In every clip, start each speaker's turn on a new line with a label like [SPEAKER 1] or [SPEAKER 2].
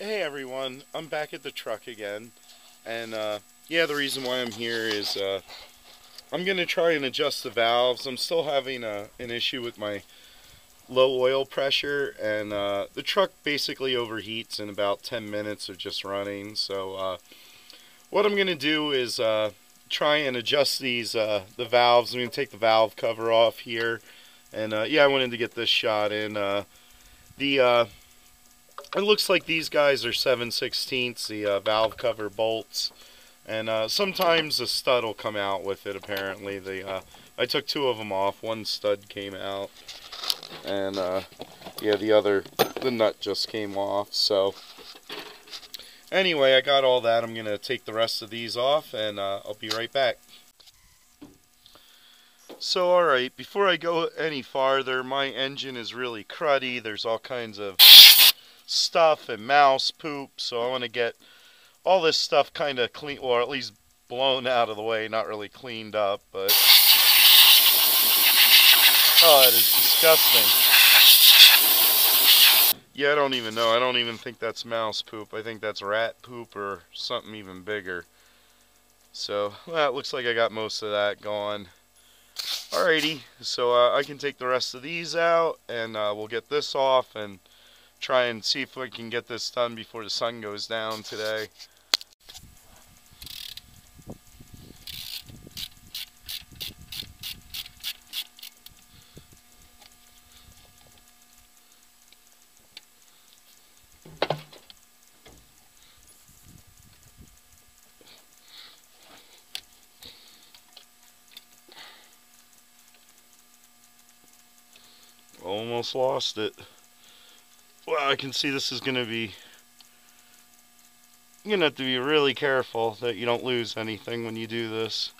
[SPEAKER 1] Hey everyone, I'm back at the truck again. And uh, yeah, the reason why I'm here is uh, I'm going to try and adjust the valves. I'm still having a, uh, an issue with my low oil pressure and uh, the truck basically overheats in about 10 minutes of just running. So uh, what I'm going to do is uh, try and adjust these the valves. I'm going to take the valve cover off here. And yeah, I wanted to get this shot in. the it looks like these guys are 7 16ths, the uh, valve cover bolts. And uh, sometimes a stud will come out with it apparently. The uh, I took two of them off. One stud came out. And uh, yeah the other the nut just came off so. Anyway I got all that. I'm gonna take the rest of these off and uh, I'll be right back. So alright before I go any farther my engine is really cruddy. There's all kinds of stuff and mouse poop. So I want to get all this stuff kind of clean, or at least blown out of the way, not really cleaned up, but... Oh, that is disgusting. Yeah, I don't even know. I don't even think that's mouse poop. I think that's rat poop or something even bigger. So, well, it looks like I got most of that gone. Alrighty, so uh, I can take the rest of these out, and uh, we'll get this off, and try and see if we can get this done before the sun goes down today. Almost lost it I can see this is going to be, you're going to have to be really careful that you don't lose anything when you do this.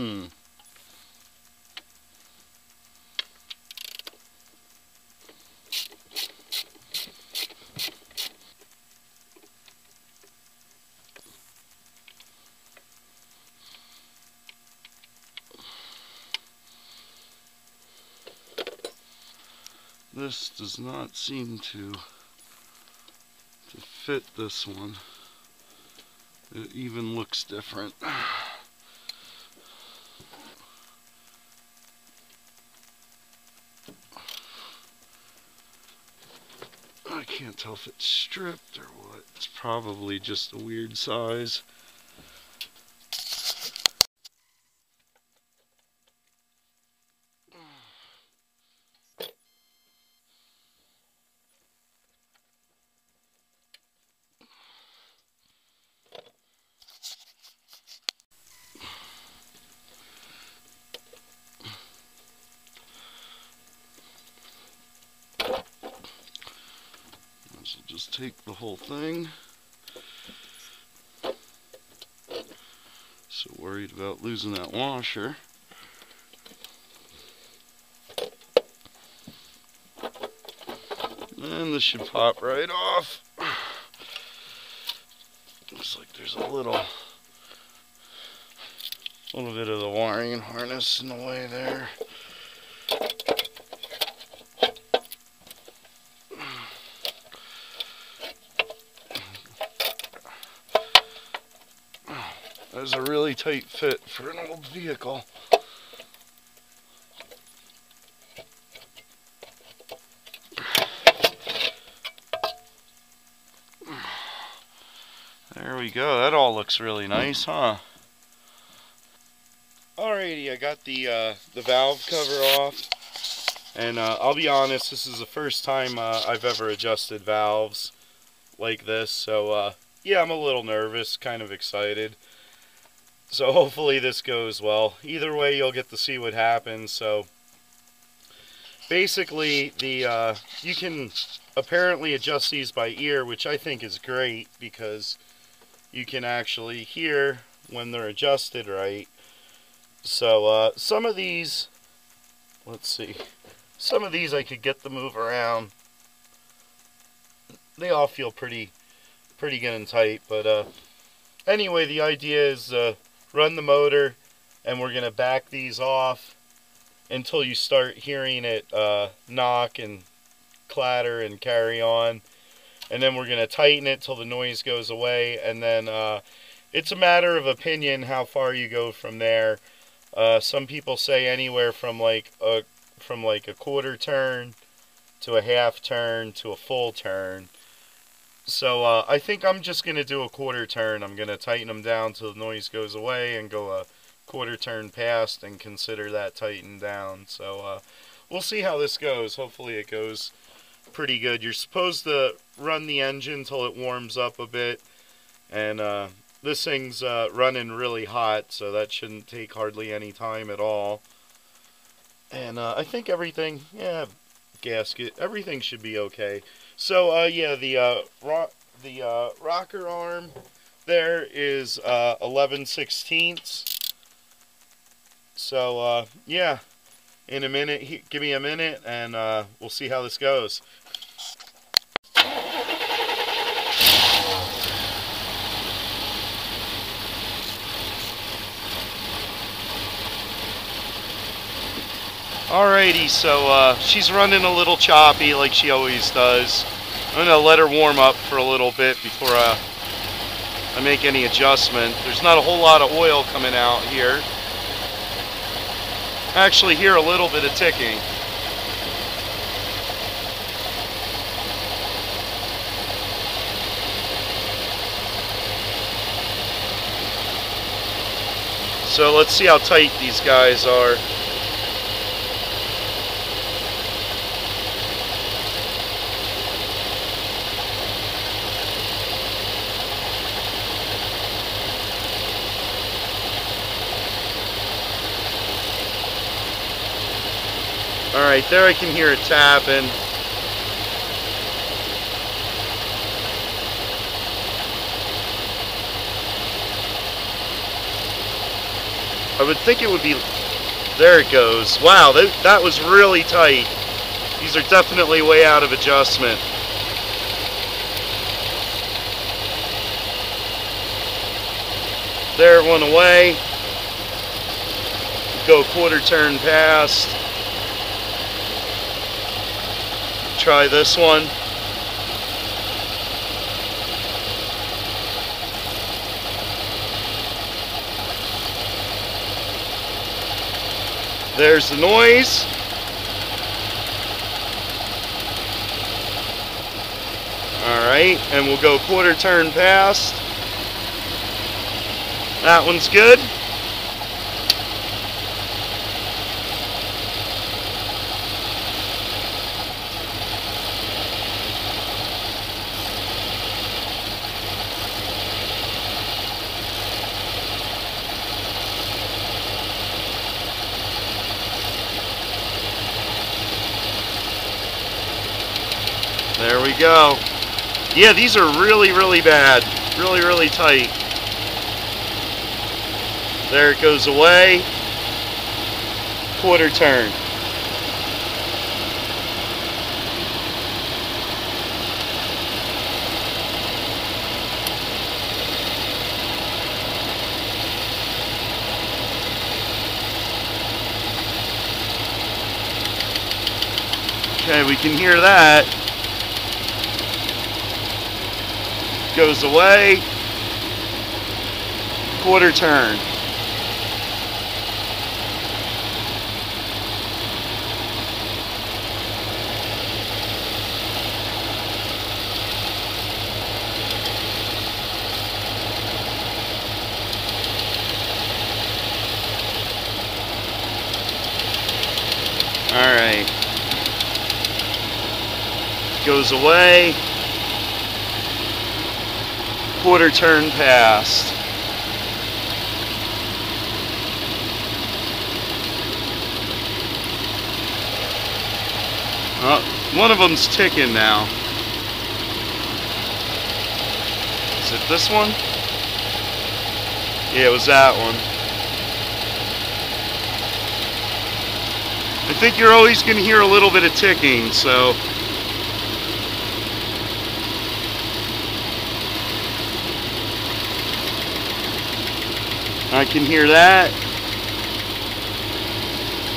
[SPEAKER 1] Hmm. This does not seem to to fit this one. It even looks different. I can't tell if it's stripped or what. It's probably just a weird size. Just take the whole thing. So worried about losing that washer. And this should pop right off. Looks like there's a little little bit of the wiring harness in the way there. Is a really tight fit for an old vehicle. There we go. That all looks really nice, huh? Alrighty, I got the uh, the valve cover off. And uh, I'll be honest, this is the first time uh, I've ever adjusted valves like this. So uh, yeah, I'm a little nervous, kind of excited. So hopefully this goes well. Either way, you'll get to see what happens. So basically, the uh, you can apparently adjust these by ear, which I think is great because you can actually hear when they're adjusted right. So uh, some of these, let's see, some of these I could get to move around. They all feel pretty, pretty good and tight. But uh, anyway, the idea is uh, run the motor, and we're gonna back these off until you start hearing it uh, knock and clatter and carry on. And then we're going to tighten it till the noise goes away. And then uh, it's a matter of opinion how far you go from there. Uh, some people say anywhere from like a from like a quarter turn to a half turn to a full turn. So uh, I think I'm just going to do a quarter turn. I'm going to tighten them down till the noise goes away and go a quarter turn past and consider that tightened down. So uh, we'll see how this goes. Hopefully it goes pretty good. You're supposed to run the engine till it warms up a bit. And uh, this thing's uh, running really hot, so that shouldn't take hardly any time at all. And uh, I think everything, yeah, gasket, everything should be okay. So, uh, yeah, the, uh, ro the uh, rocker arm there is 11 16ths. So, yeah, in a minute, give me a minute, and we'll see how this goes. Alrighty, so uh, she's running a little choppy like she always does. I'm going to let her warm up for a little bit before uh, I make any adjustment. There's not a whole lot of oil coming out here. I actually hear a little bit of ticking. So let's see how tight these guys are. Alright, there I can hear it tapping. I would think it would be... There it goes. Wow, that, that was really tight. These are definitely way out of adjustment. There it went away. Go quarter turn past. Try this one. There's the noise. Alright, and we'll go quarter turn past. That one's good. There we go. Yeah, these are really, really bad. Really, really tight. There it goes away. Quarter turn. Okay, we can hear that. Goes away. Quarter turn. All right. goes away. Quarter turn past. Uh, one of them's ticking now. Is it this one? Yeah, it was that one. I think you're always going to hear a little bit of ticking, so... I can hear that.